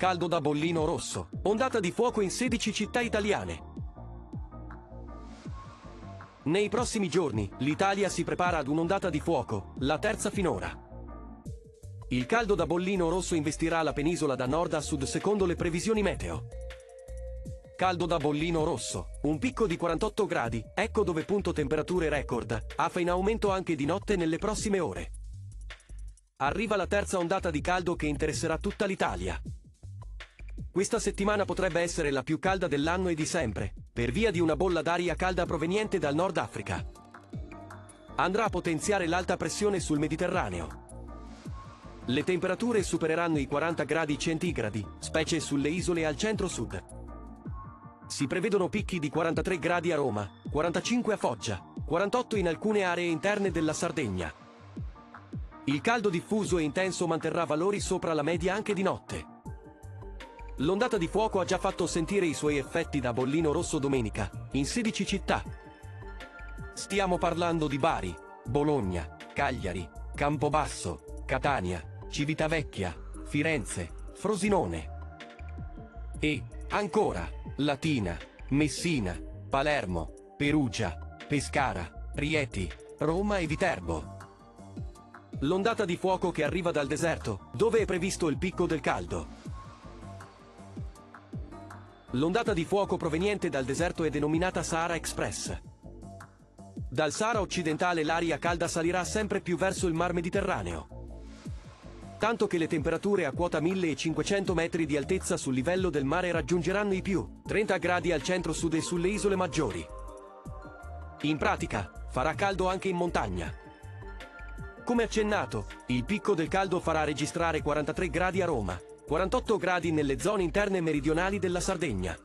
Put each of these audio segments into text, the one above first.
caldo da bollino rosso, ondata di fuoco in 16 città italiane. Nei prossimi giorni, l'Italia si prepara ad un'ondata di fuoco, la terza finora. Il caldo da bollino rosso investirà la penisola da nord a sud secondo le previsioni meteo. Caldo da bollino rosso, un picco di 48 gradi, ecco dove punto temperature record, AFA in aumento anche di notte nelle prossime ore. Arriva la terza ondata di caldo che interesserà tutta l'Italia. Questa settimana potrebbe essere la più calda dell'anno e di sempre, per via di una bolla d'aria calda proveniente dal Nord Africa. Andrà a potenziare l'alta pressione sul Mediterraneo. Le temperature supereranno i 40 gradi centigradi, specie sulle isole al centro-sud. Si prevedono picchi di 43 gradi a Roma, 45 a Foggia, 48 in alcune aree interne della Sardegna. Il caldo diffuso e intenso manterrà valori sopra la media anche di notte. L'ondata di fuoco ha già fatto sentire i suoi effetti da bollino rosso domenica, in 16 città. Stiamo parlando di Bari, Bologna, Cagliari, Campobasso, Catania, Civitavecchia, Firenze, Frosinone. E, ancora, Latina, Messina, Palermo, Perugia, Pescara, Rieti, Roma e Viterbo. L'ondata di fuoco che arriva dal deserto, dove è previsto il picco del caldo. L'ondata di fuoco proveniente dal deserto è denominata Sahara Express. Dal Sahara occidentale l'aria calda salirà sempre più verso il mar Mediterraneo. Tanto che le temperature a quota 1500 metri di altezza sul livello del mare raggiungeranno i più 30 gradi al centro-sud e sulle isole maggiori. In pratica, farà caldo anche in montagna. Come accennato, il picco del caldo farà registrare 43 gradi a Roma, 48 gradi nelle zone interne meridionali della Sardegna.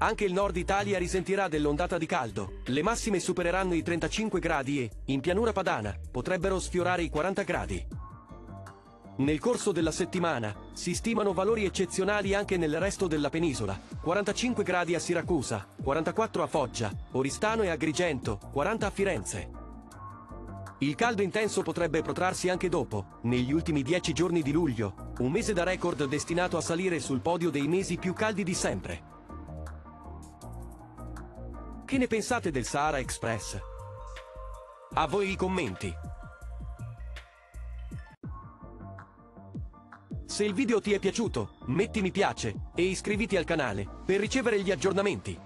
Anche il nord Italia risentirà dell'ondata di caldo, le massime supereranno i 35 gradi e, in pianura padana, potrebbero sfiorare i 40 gradi. Nel corso della settimana, si stimano valori eccezionali anche nel resto della penisola, 45 gradi a Siracusa, 44 a Foggia, Oristano e Agrigento, 40 a Firenze. Il caldo intenso potrebbe protrarsi anche dopo, negli ultimi dieci giorni di luglio, un mese da record destinato a salire sul podio dei mesi più caldi di sempre. Che ne pensate del Sahara Express? A voi i commenti. Se il video ti è piaciuto, metti mi piace e iscriviti al canale per ricevere gli aggiornamenti.